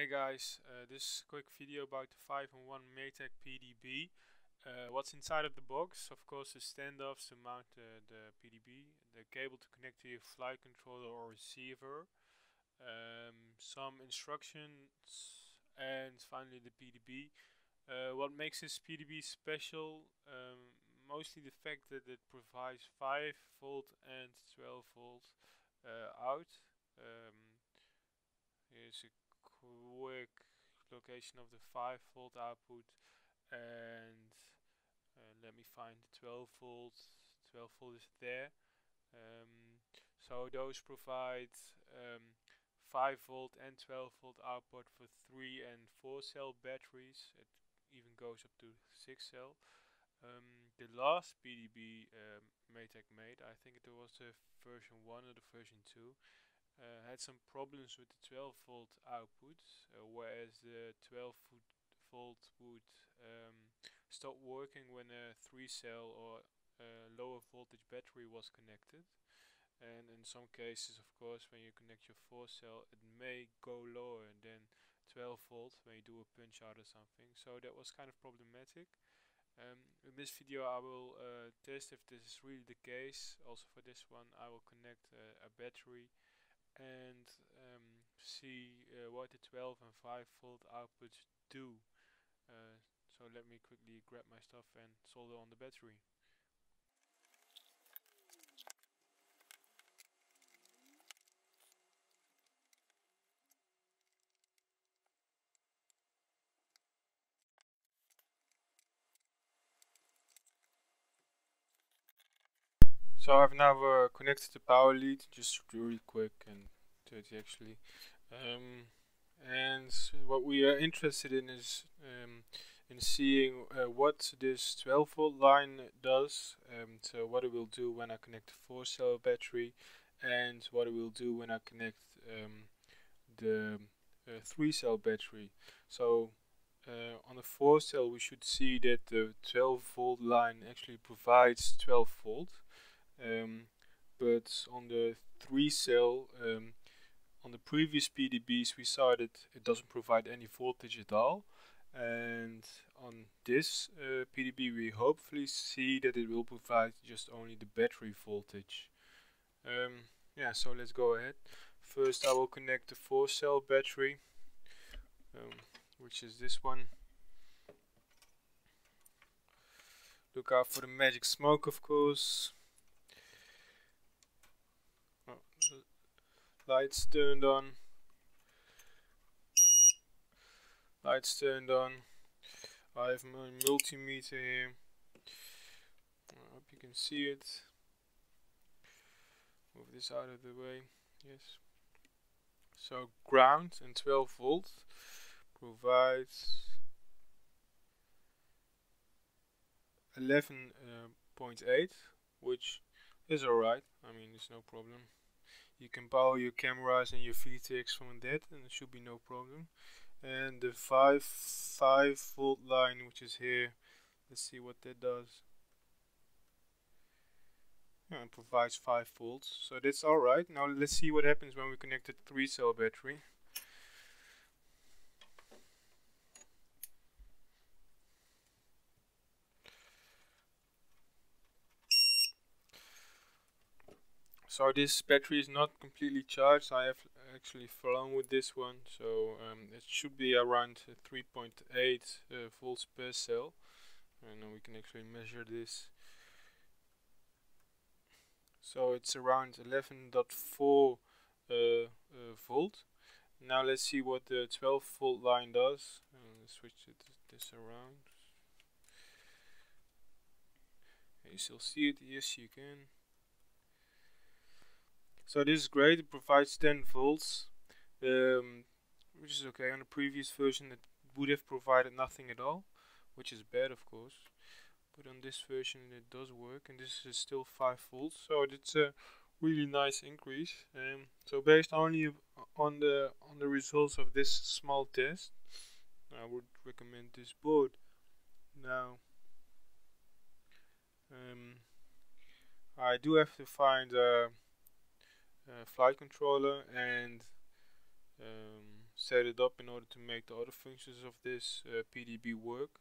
Hey guys, uh, this quick video about the 5-in-1 Matek PDB. Uh, what's inside of the box? Of course the standoffs to mount the, the PDB, the cable to connect to your flight controller or receiver, um, some instructions and finally the PDB. Uh, what makes this PDB special? Um, mostly the fact that it provides 5 volt and 12 volt uh, out. Um, here's a quick location of the 5 volt output and uh, let me find the 12 volt 12 volt is there. Um, so those provide um, 5 volt and 12 volt output for 3 and 4 cell batteries. It even goes up to 6 cell. Um, the last PDB um, Matek made I think it was the version 1 or the version 2 uh, had some problems with the 12 volt output, uh, whereas the 12 volt would um, stop working when a 3 cell or lower voltage battery was connected. And in some cases, of course, when you connect your 4 cell, it may go lower than 12 volt when you do a punch out or something. So that was kind of problematic. Um, in this video I will uh, test if this is really the case. Also for this one I will connect uh, a battery and um, see uh, what the 12 and 5 volt outputs do. Uh, so let me quickly grab my stuff and solder on the battery. So I've now uh, connected the power lead, just really quick and dirty actually. Um, and what we are interested in is um, in seeing uh, what this 12 volt line does. Um, so what it will do when I connect the 4 cell battery and what it will do when I connect um, the uh, 3 cell battery. So uh, on the 4 cell we should see that the 12 volt line actually provides 12 volt um, but on the 3 cell um, on the previous PDBs we saw that it doesn't provide any voltage at all. And on this uh, PDB we hopefully see that it will provide just only the battery voltage. Um, yeah so let's go ahead. First I will connect the 4 cell battery um, which is this one. Look out for the magic smoke of course Lights turned on. Lights turned on. I have my multimeter here. I hope you can see it. Move this out of the way. Yes. So ground and 12 volt provides 11.8 uh, which is alright. I mean it's no problem you can power your cameras and your VTX from that and it should be no problem. And the 5 5 volt line which is here let's see what that does. Yeah, it provides 5 volts so that's alright now let's see what happens when we connect a 3 cell battery so this battery is not completely charged. I have actually flown with this one so um, it should be around 3.8 uh, volts per cell. And we can actually measure this. So it's around 11.4 uh, uh, volt. Now let's see what the 12 volt line does. Uh, switch it, this around. You still see it? Yes you can so this is great, it provides 10 volts, um, which is okay. On the previous version it would have provided nothing at all, which is bad of course. But on this version it does work and this is still 5 volts, so it's a really nice increase. Um, so based only on the on the results of this small test, I would recommend this board. Now, um, I do have to find uh, uh, flight controller and um, set it up in order to make the other functions of this uh, PDB work.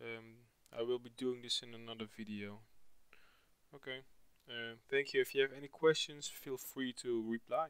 Um, I will be doing this in another video. Okay, uh, thank you. If you have any questions, feel free to reply.